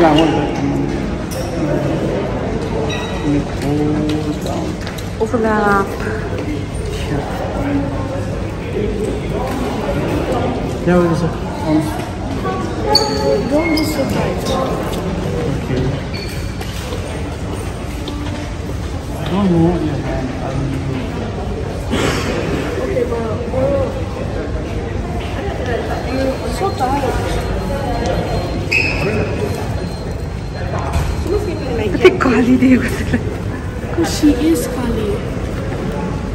làm một cái Nicole down. Overlap. Yeah, what is it? Um, Don't be surprised. okay. Don't move your hand. Okay, but uh, I'm so tired. I think Kali Dev Because she is Kali.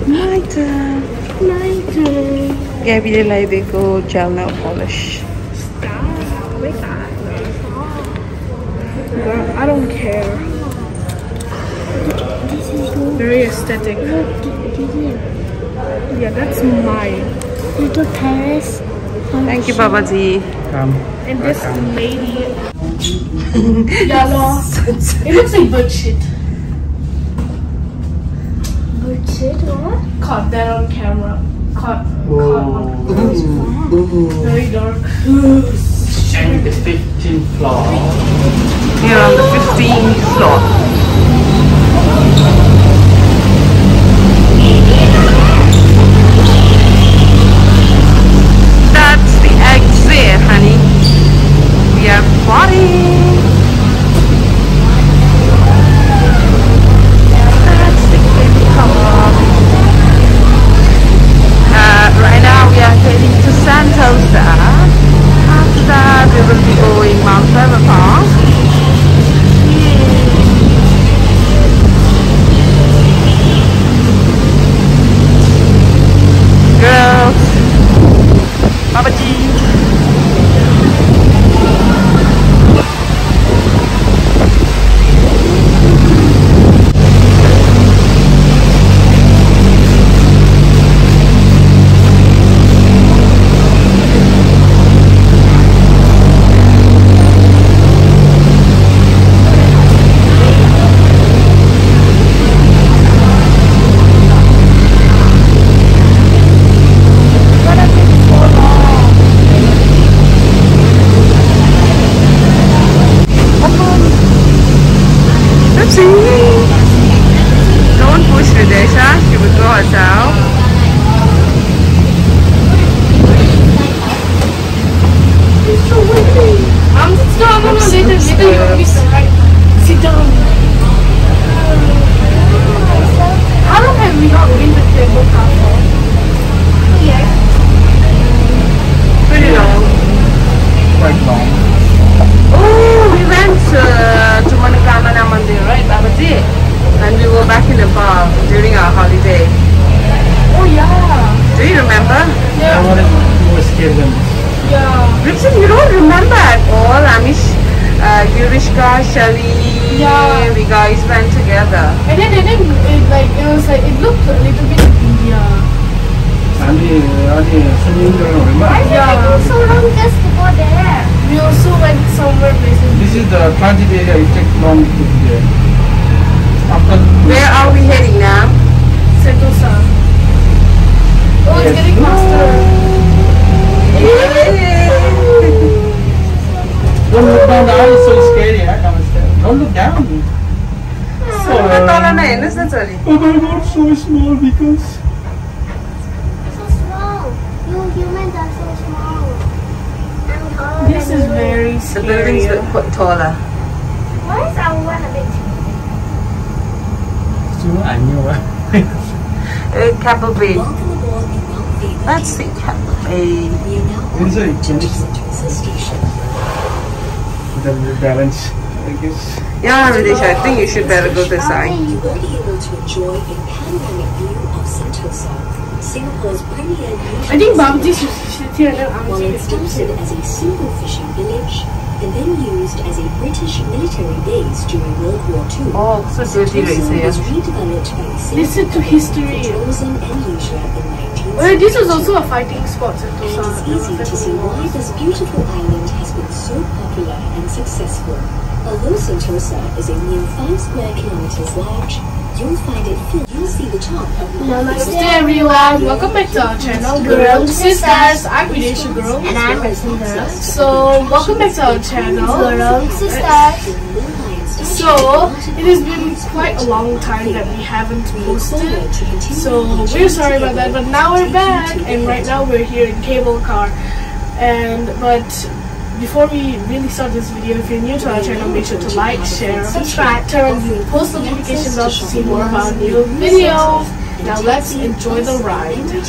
My turn. My turn. Gabby de Lai they go gel nail polish. Stop. Wake up. Girl, I don't care. Very aesthetic. Yeah, that's mine. Little Paris. Thank you, Babaji. Come. And this Welcome. lady. Yellow. it looks like bird shit. Bird shit? What? Caught that on camera. Caught. Caught on oh. camera. Very dark. And the 15th floor. Here on the 15th floor. How long have we not been to Cable Car Anushka, Shavi, yeah. we guys went together. And then, and then it, like, it was like, it looked a little bit India. Why did yeah. it so long just to go there? We also went somewhere places. This is the transit area, it takes long to be there. After Where are we heading now? Sentosa. Oh, yes. it's getting faster. Yeah. Don't look down, the eye is so scary. I can't stand. Don't look down. Sorry. Oh my god, so small because. So small. You humans are so small. I'm. This is very scary. The buildings look quite taller. Why is our one a bit taller? I knew it. Uh, Capital B. Let's see Capital B. Windsor, Station the balance, I guess. Yeah, I think you should better go this side. You will be able to enjoy a panoramic view of Sentosa, Singapore's premier I think Babaji should hear it. started as a single fishing village and then used as a British military base during World War II. Oh, so Sentosa was redeveloped by Listen to history. and leisure in Well, this was also a fighting spot, Sentosa. It is easy to see why this beautiful island has been so popular and successful. Although Sentosa is a mere 5 square kilometers large, you'll find it filled. You'll see the top of Namaste everyone, welcome back to our channel, Gurung Sisters. I'm Videsha Gurung. And I'm Rasinda. So, welcome back to our channel. Gurung Sisters. So, it has been quite a long time that we haven't posted. So, we're sorry about that, but now we're back, and right now we're here in Cable Car. And, but before we really start this video, if you're new to our channel, make sure to like, share, subscribe, turn on the post notification bell to see more of our new videos. Now let's enjoy the ride. The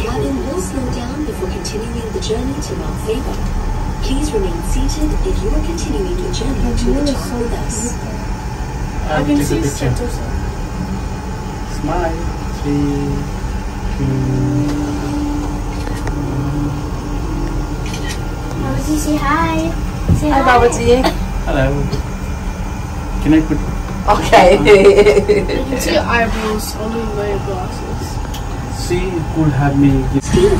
cabin will slow down before continuing the journey to Mount Faber. Please remain seated if you are continuing the journey to the top with us. I I'll can take see. Sentosa. Smile. Three, two. Babaji, say hi. Say Hi, Babaji. Hello. Can I put? Okay. You can see your eyebrows only by your glasses. See, it could have me.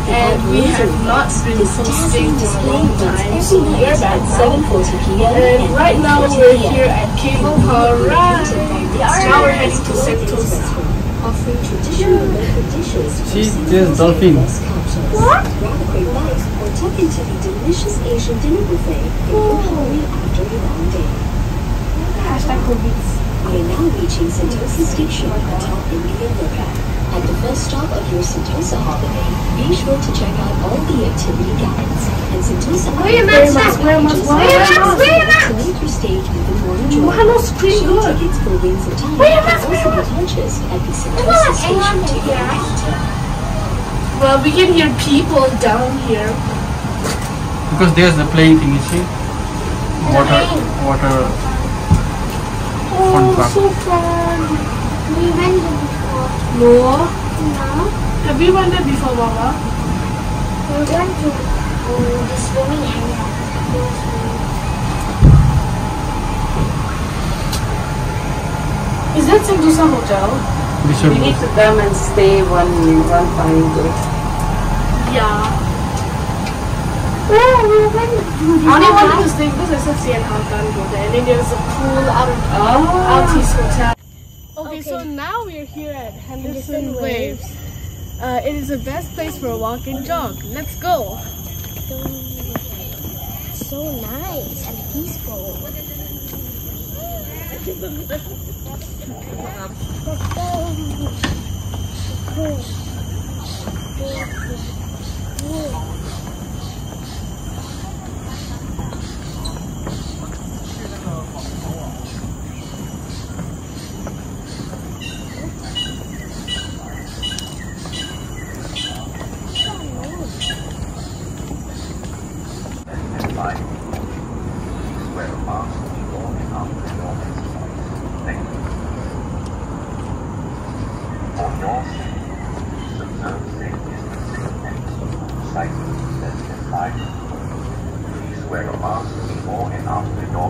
And we have not been posting for a long time, so we're back now. 7:40 p.m. And right now we're here at Cable Car Ride. Now we're heading to Sentosa. offering traditional local dishes See, there's dolphin. What? Grab a quick bite or tuck into the delicious Asian dinner buffet if you're hungry after a long day. Hashtag. We are now reaching Sentosa Station atop the Mia River. At the first stop of your Sentosa holiday, be sure to check out all the activity guides and Sentosa Wear your your mask, wear your mask. Wear your mask. Wear your to mask. make your stay even more Why enjoyable. not screen Show good? tickets wings of time Wear your can mask, also be purchased at the Sentosa Station yeah. Well, we can hear people down here. Because there's the playing thing, you see. Water, water. Fun Oh, park. so fun. We went there before. No. No. Have you went there before, Mama? We went to um, the swimming area. Is that Sentosa Hotel? We we need to come and stay one one fine day. Yeah. Oh, we went to I only wanted to stay because I said see and how can go there. And then there's a pool out of Oh. Altis Hotel. Okay, Okay. so now we're here at Henderson Henderson Waves. Uh, it is the best place for a walk and jog. Let's go. So nice and peaceful. Please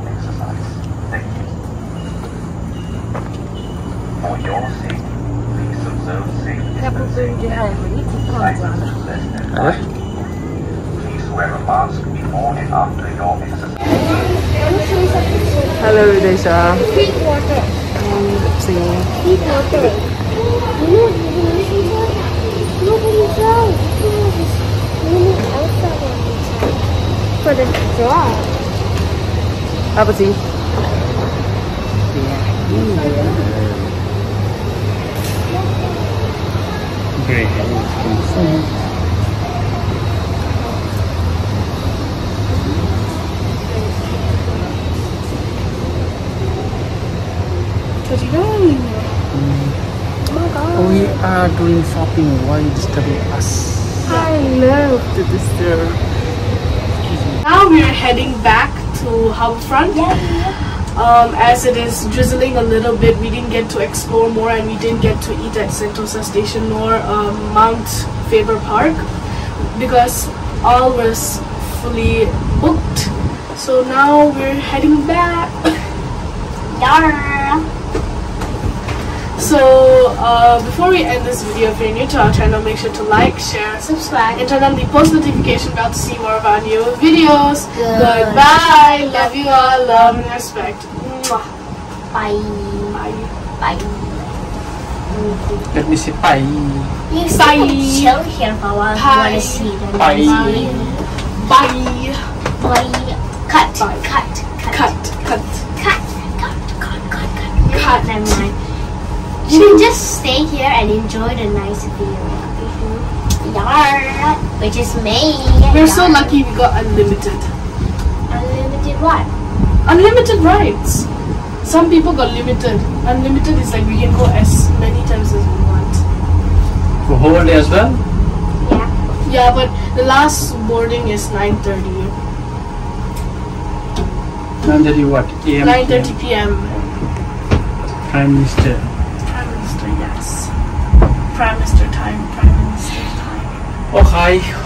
exercise. Thank you. For your safety, please observe safe. Please wear a mask before and after your exercise. Hello, Desha. Sweet water. You know. Nobody For the draw. Babaji. Great. We are doing shopping. Why disturbing us? I love to disturb. Now we are heading back to HarbourFront. Um, as it is drizzling a little bit, we didn't get to explore more and we didn't get to eat at Sentosa Station nor um, Mount Faber Park because all was fully booked. So now we're heading back. So uh, before we end this video, if you're new to our channel, make sure to like, share, subscribe, and turn on the post notification bell to see more of our new videos. Goodbye. Love you all. Love and respect. Mwah. Bye. Bye. Bye. Bye. Let me say bye. You Bye. can chill here for a while if you Bye. want to see the Bye. nice view. Bye. Bye. Cut. Bye. Cut. Cut. You can just stay here and enjoy the nice view. Yard, which is me. We're so lucky we got unlimited. Unlimited what? Unlimited rides. Some people got limited. Unlimited is like we can go as many times as we want. For whole day as well? Yeah. Yeah, but the last boarding is 9.30. 9.30 what? AM? 9.30 p.m. Prime Minister. Prime Minister, time, Prime Minister time. Oh, hi.